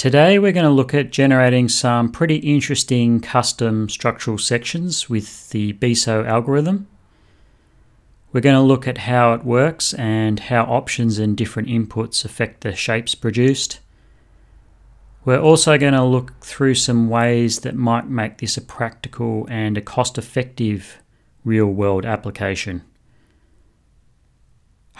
Today we're going to look at generating some pretty interesting custom structural sections with the BESO algorithm. We're going to look at how it works and how options and different inputs affect the shapes produced. We're also going to look through some ways that might make this a practical and a cost-effective real-world application.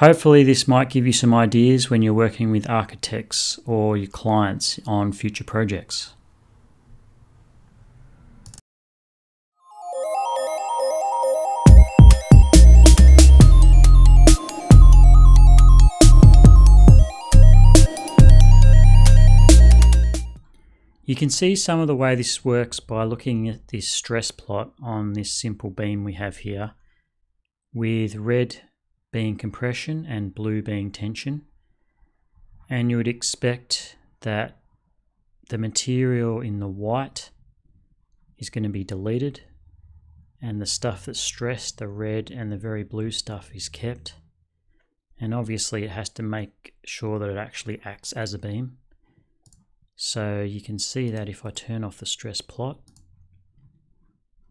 Hopefully, this might give you some ideas when you're working with architects or your clients on future projects. You can see some of the way this works by looking at this stress plot on this simple beam we have here with red being compression and blue being tension. And you would expect that the material in the white is going to be deleted and the stuff that's stressed, the red and the very blue stuff is kept. And obviously it has to make sure that it actually acts as a beam. So you can see that if I turn off the stress plot,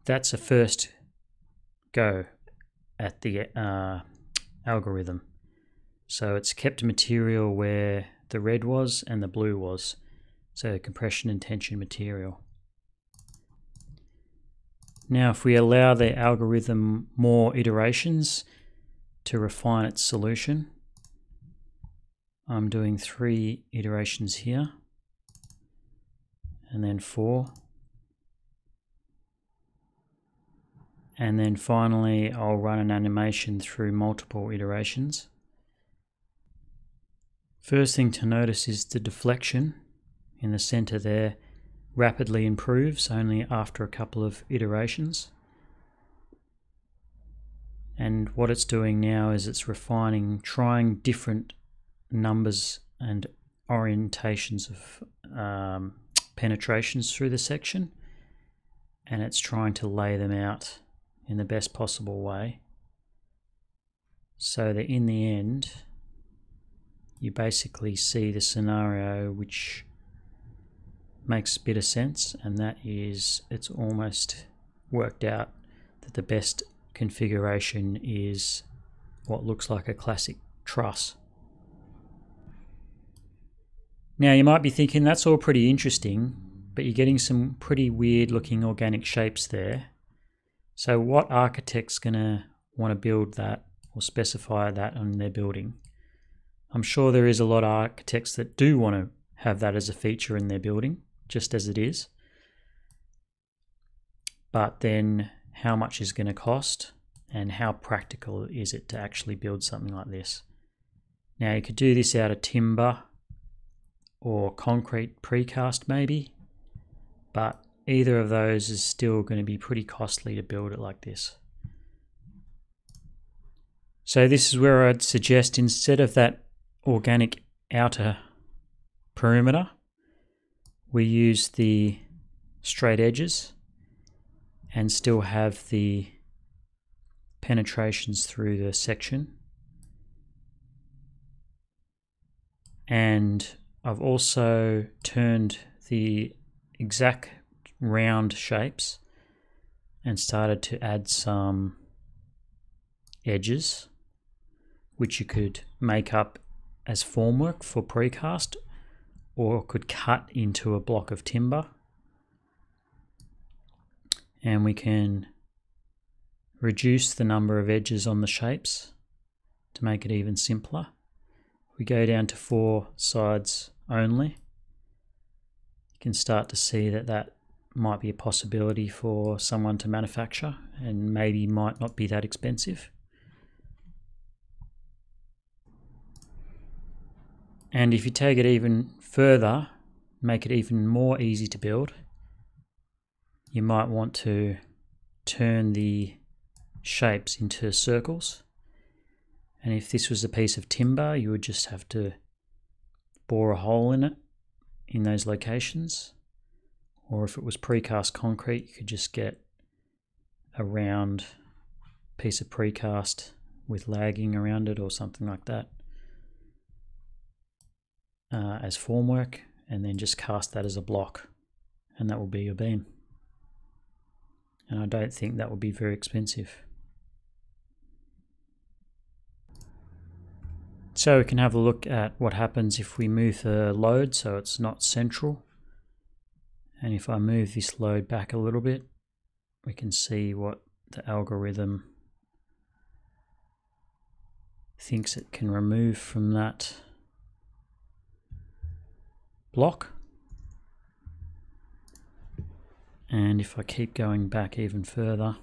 that's a first go at the uh, algorithm. So it's kept material where the red was and the blue was. So compression and tension material. Now if we allow the algorithm more iterations to refine its solution, I'm doing three iterations here and then four and then finally I'll run an animation through multiple iterations. First thing to notice is the deflection in the center there rapidly improves only after a couple of iterations. And what it's doing now is it's refining, trying different numbers and orientations of um, penetrations through the section and it's trying to lay them out in the best possible way so that in the end you basically see the scenario which makes a bit of sense and that is it's almost worked out that the best configuration is what looks like a classic truss. Now you might be thinking that's all pretty interesting but you're getting some pretty weird looking organic shapes there so what architect's going to want to build that or specify that on their building? I'm sure there is a lot of architects that do want to have that as a feature in their building, just as it is. But then how much is going to cost and how practical is it to actually build something like this? Now you could do this out of timber or concrete precast maybe, but either of those is still going to be pretty costly to build it like this. So this is where I'd suggest instead of that organic outer perimeter, we use the straight edges and still have the penetrations through the section. And I've also turned the exact round shapes and started to add some edges which you could make up as formwork for precast or could cut into a block of timber and we can reduce the number of edges on the shapes to make it even simpler. We go down to four sides only. You can start to see that that might be a possibility for someone to manufacture and maybe might not be that expensive. And if you take it even further, make it even more easy to build, you might want to turn the shapes into circles. And if this was a piece of timber, you would just have to bore a hole in it in those locations or if it was precast concrete, you could just get a round piece of precast with lagging around it or something like that uh, as formwork and then just cast that as a block and that will be your beam. And I don't think that would be very expensive. So we can have a look at what happens if we move the load so it's not central. And if I move this load back a little bit, we can see what the algorithm thinks it can remove from that block. And if I keep going back even further,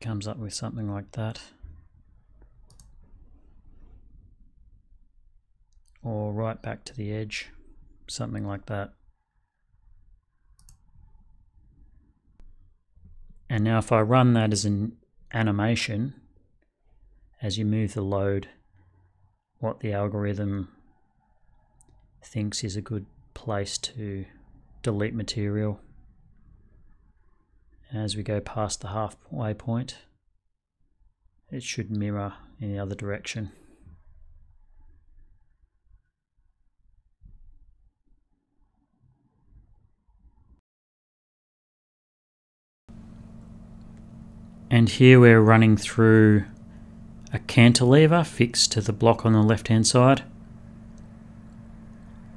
comes up with something like that. Or right back to the edge, something like that. And now if I run that as an animation, as you move the load, what the algorithm thinks is a good place to delete material. As we go past the halfway point, it should mirror in the other direction. And here we're running through a cantilever fixed to the block on the left hand side.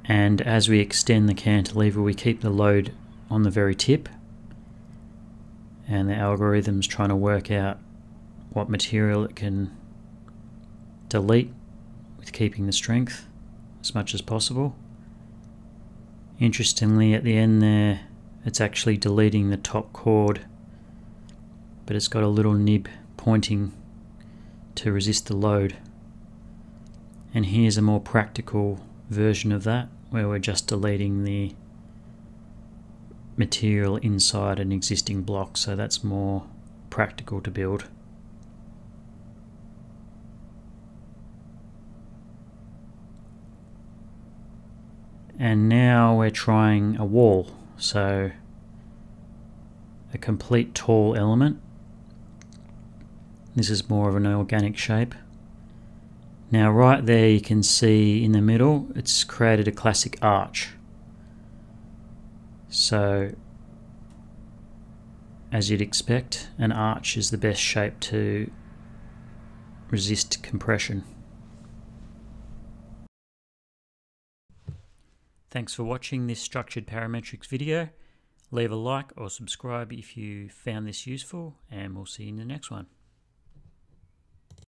And as we extend the cantilever, we keep the load on the very tip. And the algorithm's trying to work out what material it can delete with keeping the strength as much as possible. Interestingly, at the end there, it's actually deleting the top chord but it's got a little nib pointing to resist the load. And here's a more practical version of that where we're just deleting the material inside an existing block so that's more practical to build. And now we're trying a wall so a complete tall element this is more of an organic shape. Now right there you can see in the middle it's created a classic arch. So as you'd expect an arch is the best shape to resist compression. Thanks for watching this structured parametrics video. Leave a like or subscribe if you found this useful and we'll see you in the next one.